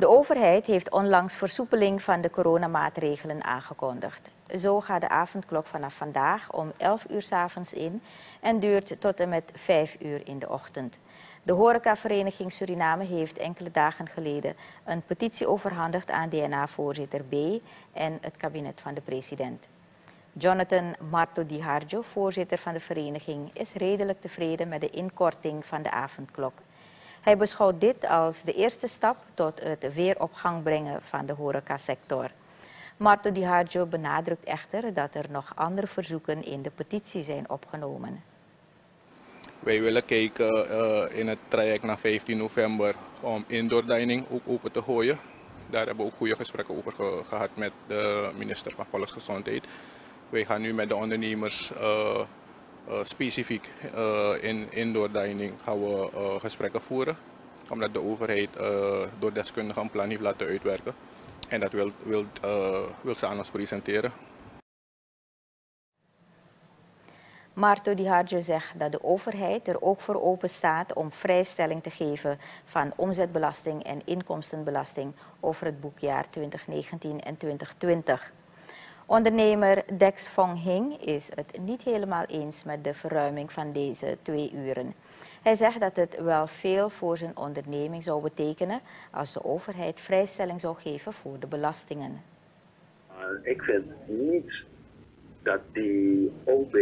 De overheid heeft onlangs versoepeling van de coronamaatregelen aangekondigd. Zo gaat de avondklok vanaf vandaag om 11 uur s avonds in en duurt tot en met 5 uur in de ochtend. De horecavereniging Suriname heeft enkele dagen geleden een petitie overhandigd aan DNA-voorzitter B en het kabinet van de president. Jonathan Marto Di Harjo, voorzitter van de vereniging, is redelijk tevreden met de inkorting van de avondklok. Hij beschouwt dit als de eerste stap tot het weer op gang brengen van de horecasector. Marto Di Harjo benadrukt echter dat er nog andere verzoeken in de petitie zijn opgenomen. Wij willen kijken uh, in het traject naar 15 november om indoor dining ook open te gooien. Daar hebben we ook goede gesprekken over ge gehad met de minister van Volksgezondheid. Wij gaan nu met de ondernemers uh, specifiek in indoor dining gaan we gesprekken voeren. Omdat de overheid door deskundigen een plan heeft laten uitwerken. En dat wil, wil, wil ze aan ons presenteren. Marto Di Harjo zegt dat de overheid er ook voor open staat om vrijstelling te geven van omzetbelasting en inkomstenbelasting over het boekjaar 2019 en 2020. Ondernemer Dex Fong Hing is het niet helemaal eens met de verruiming van deze twee uren. Hij zegt dat het wel veel voor zijn onderneming zou betekenen als de overheid vrijstelling zou geven voor de belastingen. ik vind niet dat die OB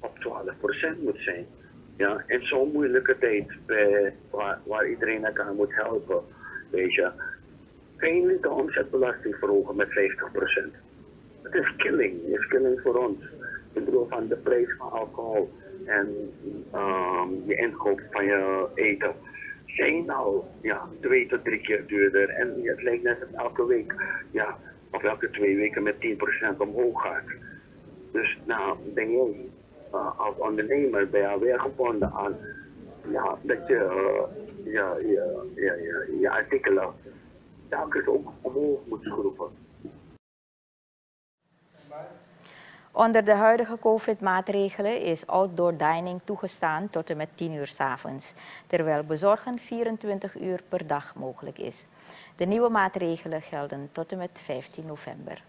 op 12% moet zijn. Ja, in zo'n moeilijke tijd waar, waar iedereen elkaar moet helpen, weet je, niet de omzetbelasting verhogen met 50%. Het is killing, het is killing voor ons. Ik bedoel van de prijs van alcohol en um, je inkoop van je eten zijn al ja, twee tot drie keer duurder. En het lijkt net dat elke week, ja, of elke twee weken met 10% omhoog gaat. Dus nou, denk jij, uh, als ondernemer ben je alweer gebonden aan ja, dat je uh, ja, ja, je, je artikelen telkens ook omhoog moet schroeven. Onder de huidige COVID-maatregelen is outdoor dining toegestaan tot en met 10 uur s avonds, terwijl bezorgen 24 uur per dag mogelijk is. De nieuwe maatregelen gelden tot en met 15 november.